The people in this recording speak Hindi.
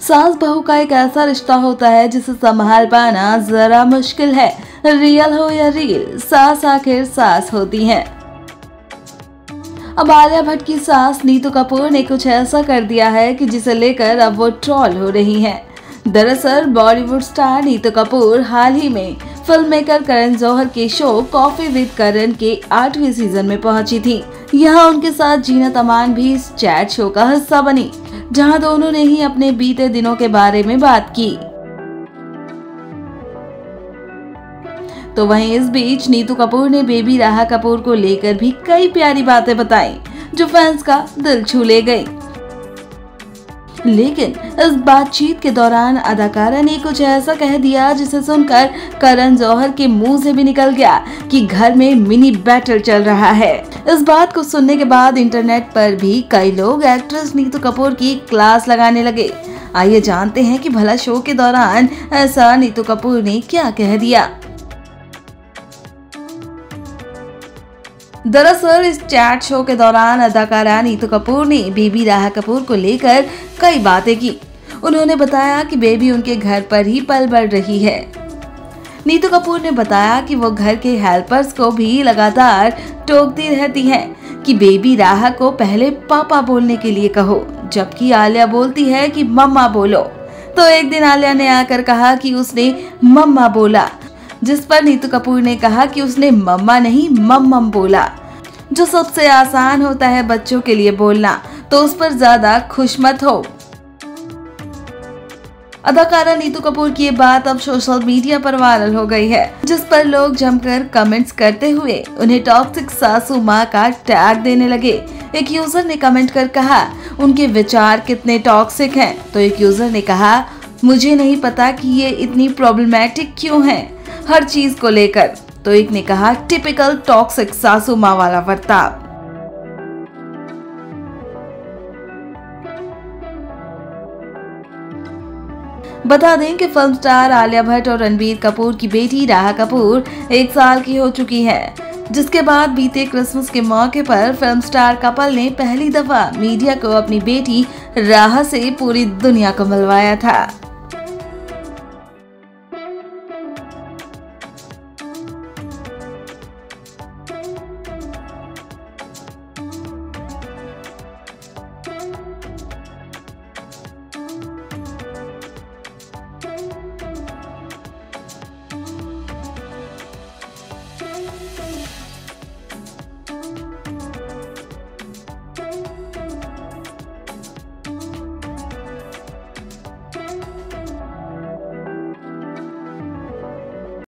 सास बहू का एक ऐसा रिश्ता होता है जिसे संभाल पाना जरा मुश्किल है। रियल हो या रील सास आखिर सास होती है। अब आलिया भट्ट की सास नीतू कपूर ने कुछ ऐसा कर दिया है कि जिसे लेकर अब वो ट्रॉल हो रही हैं। दरअसल बॉलीवुड स्टार नीतू कपूर हाल ही में फ़िल्म मेकर करण जौहर के शो कॉफ़ी विद करण के आठवीं सीज़न में पहुँची थी। यहाँ उनके साथ जीना तमान भी इस चैट शो का हिस्सा बनी। जहाँ दोनों ने ही अपने बीते दिनों के बारे में बात की। तो वहीं इस बीच नीतू कपूर ने बेबी राहा कपूर को लेकर भी कई प्यारी बातें बताई, जो फैंस का दिल छू ले गई। लेकिन इस बातचीत के दौरान अदाकारा ने कुछ ऐसा कह दिया जिसे सुनकर करण जौहर के मुँह से भी निकल गया कि घर में मिनी बैटल चल रहा है। इस बात को सुनने के बाद इंटरनेट पर भी कई लोग एक्ट्रेस नीतू कपूर की क्लास लगाने लगे। आइए जानते हैं कि भला शो के दौरान ऐसा नीतू कपूर ने क्या कह दिया। दरअसल, इस चैट शो के दौरान अदाकारा नीतू कपूर ने बेबी राहा कपूर को लेकर कई बातें की। उन्होंने बताया कि बेबी उनके घर पर ही पल बढ़ रही है। नीतू कपूर ने बताया कि वो घर के हेल्पर्स को भी लगातार टोकती रहती हैं कि बेबी राहा को पहले पापा बोलने के लिए कहो, जबकि आलिया बोलती है कि मम्मा बोलो। तो एक दिन आलिया ने आकर कहा कि उसने मम्मा बोला जिस पर नीतू कपूर ने कहा कि उसने मम्मा नहीं, मम्मम बोला। जो सबसे आसान होता है बच्चों के लिए बोलना तो उस पर ज़्यादा खुश मत हो। अदाकारा नीतू कपूर की ये बात अब सोशल मीडिया पर वायरल हो गई है, जिस पर लोग जमकर कमेंट्स करते हुए उन्हें टॉक्सिक सासू माँ का टैग देने लगे। एक यूज़र ने कमेंट कर कहा, उनके विचार कितने टॉक्सिक हैं। तो एक यूज़र ने कहा, मुझे नहीं पता कि ये इतनी प्रॉब्लमेटिक क्यों हैं? हर चीज़ को लेकर। तो एक ने कहा टिपिकल टॉक्सिक सासू माँ वाला बर्ताव बता दें कि फ़िल्म स्टार आलिया भट्ट और रणबीर कपूर की बेटी राहा कपूर एक साल की हो चुकी है, जिसके बाद बीते क्रिसमस के मौके पर फ़िल्म स्टार कपल ने पहली दफ़ा मीडिया को अपनी बेटी राहा से पूरी दुनिया को मिलवाया था।